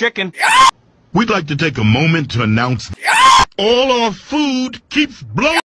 chicken. We'd like to take a moment to announce all our food keeps blowing.